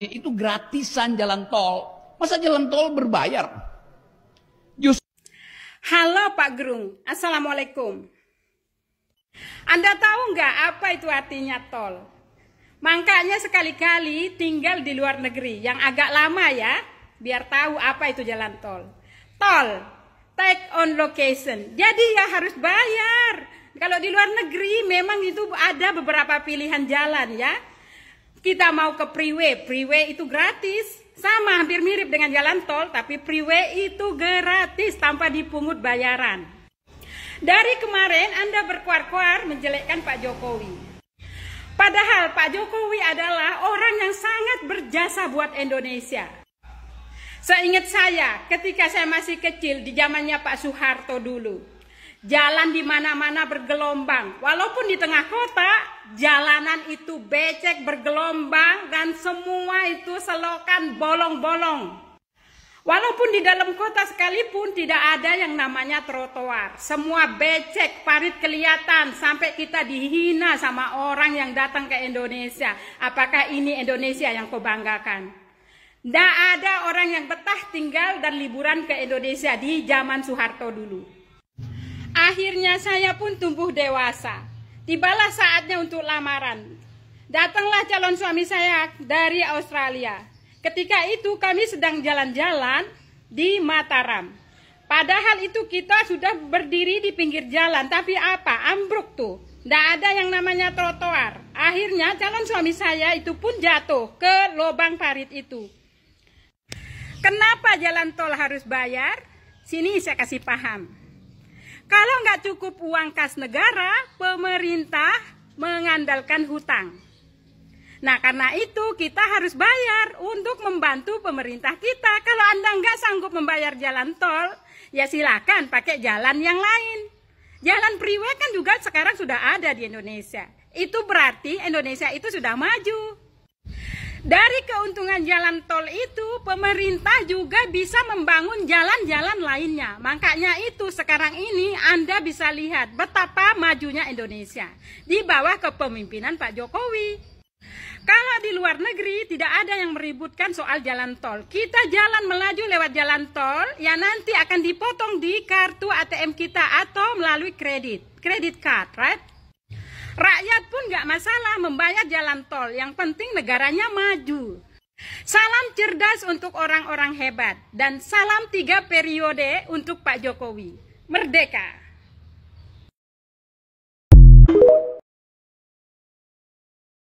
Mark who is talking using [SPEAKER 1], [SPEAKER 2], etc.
[SPEAKER 1] itu gratisan jalan tol. Masa jalan tol berbayar? Just
[SPEAKER 2] Halo Pak Gerung, Assalamualaikum. Anda tahu nggak apa itu artinya tol? Makanya sekali-kali tinggal di luar negeri yang agak lama ya, biar tahu apa itu jalan tol. Tol, take on location. Jadi ya harus bayar. Kalau di luar negeri memang itu ada beberapa pilihan jalan ya kita mau ke freeway, freeway itu gratis. Sama hampir mirip dengan jalan tol, tapi freeway itu gratis tanpa dipungut bayaran. Dari kemarin Anda berkuar-kuar menjelekkan Pak Jokowi. Padahal Pak Jokowi adalah orang yang sangat berjasa buat Indonesia. Seingat saya, ketika saya masih kecil di zamannya Pak Soeharto dulu, Jalan di mana-mana bergelombang. Walaupun di tengah kota, jalanan itu becek bergelombang dan semua itu selokan bolong-bolong. Walaupun di dalam kota sekalipun tidak ada yang namanya trotoar. Semua becek, parit kelihatan sampai kita dihina sama orang yang datang ke Indonesia. Apakah ini Indonesia yang kau banggakan? Tidak ada orang yang betah tinggal dan liburan ke Indonesia di zaman Soeharto dulu. Akhirnya saya pun tumbuh dewasa. Tibalah saatnya untuk lamaran. Datanglah calon suami saya dari Australia. Ketika itu kami sedang jalan-jalan di Mataram. Padahal itu kita sudah berdiri di pinggir jalan, tapi apa? Ambruk tuh. Tidak ada yang namanya trotoar. Akhirnya calon suami saya itu pun jatuh ke lubang parit itu. Kenapa jalan tol harus bayar? Sini saya kasih paham. Kalau nggak cukup uang kas negara, pemerintah mengandalkan hutang. Nah karena itu kita harus bayar untuk membantu pemerintah kita. Kalau Anda nggak sanggup membayar jalan tol, ya silakan pakai jalan yang lain. Jalan freeway kan juga sekarang sudah ada di Indonesia. Itu berarti Indonesia itu sudah maju. Dari keuntungan jalan tol itu, pemerintah juga bisa membangun jalan-jalan lainnya. Makanya itu sekarang ini Anda bisa lihat betapa majunya Indonesia di bawah kepemimpinan Pak Jokowi. Kalau di luar negeri tidak ada yang meributkan soal jalan tol. Kita jalan melaju lewat jalan tol, ya nanti akan dipotong di kartu ATM kita atau melalui kredit, kredit card, right? Rakyat pun nggak masalah membayar jalan tol, yang penting negaranya maju. Salam cerdas untuk orang-orang hebat dan salam tiga periode untuk Pak Jokowi. Merdeka!